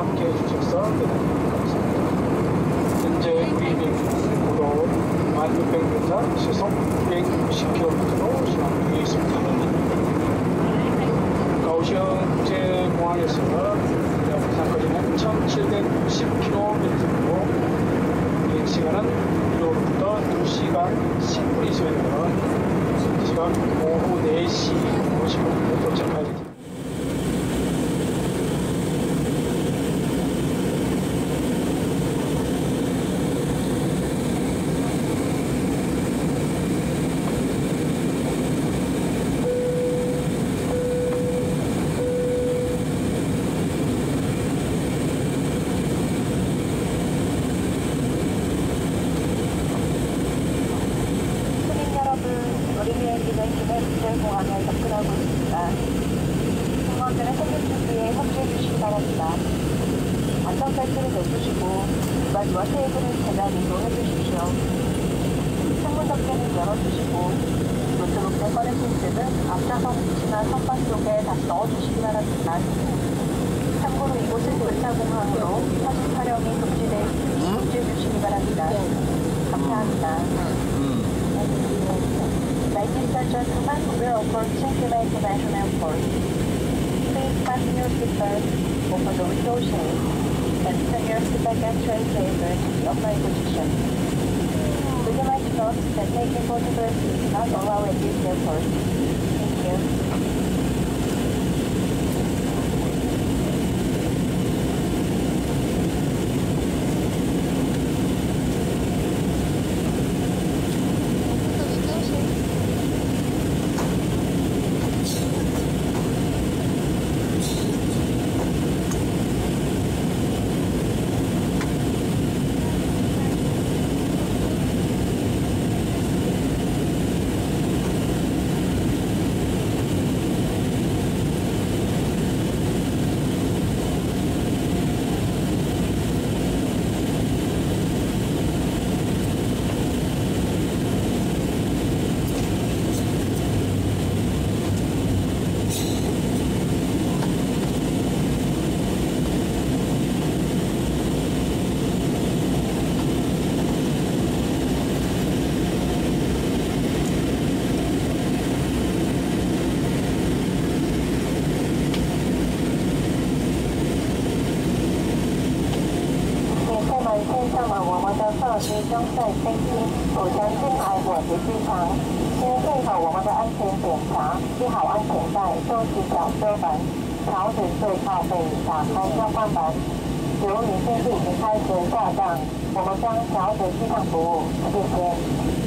함께 해주셔서 감사합니다. 현재 우리는 고도 1600m 시속 160km로 지난 중에 있습니다. 가오시아 국제공항에서는 부산까지는 1760km로 비행 시간은 이로부터 2시간 10분이 소요되는 지금 오후 4시 50분에 도착할 바랍니다. 안전벨트를 매주시고 이마지와 테이블을 계단 이동해 주십시오. 승무 덮개는 열어주시고 노트북 꺼내신 집은 앞좌석 지나 선반 속에 다시 넣어주시기 바랍니다. 참고로 이곳은 촬영이 금지되어 있으니 협조해 주시기 바랍니다. 감사합니다. Ladies and gentlemen, we are approaching Cuba International Airport. Please fasten your seatbelt, the window shade, and turn your seatback and tray to the upright position. Would you like to note that taking photographs is not allowed at this airport? 我们的设施将在飞机，我相信爱我的机场，先做好我们的安全检查，系好安全带，收起脚车门，调整最靠背，打开交换门。由于飞机已经开始下降，我们将调整机场服务，谢谢。